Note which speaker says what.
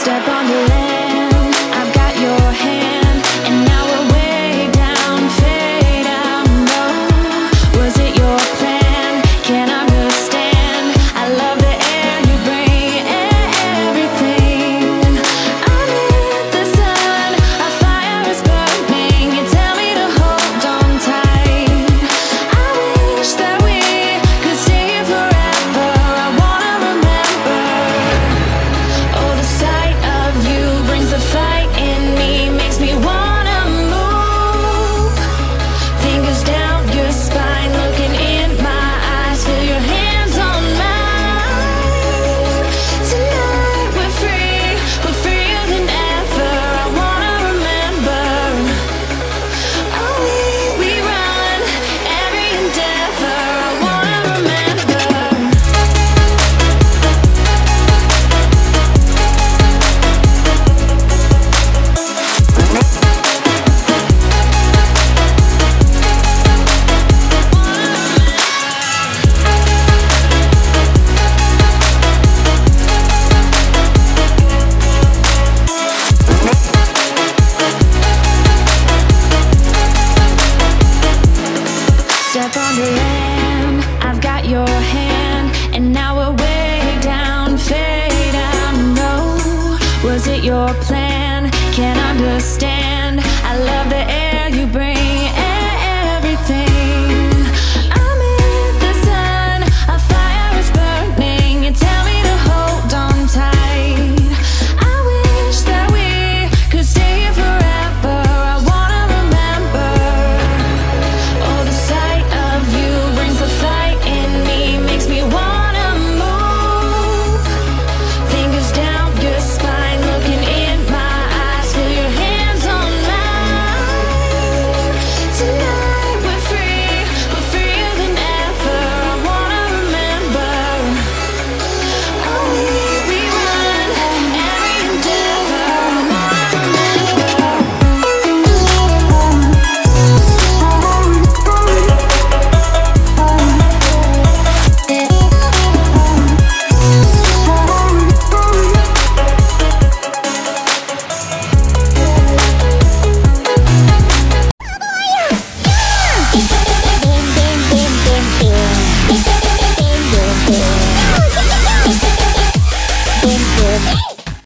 Speaker 1: Step on the land, brings the fight your hand, and now we're way down, fade out. No, was it your plan? Can't understand.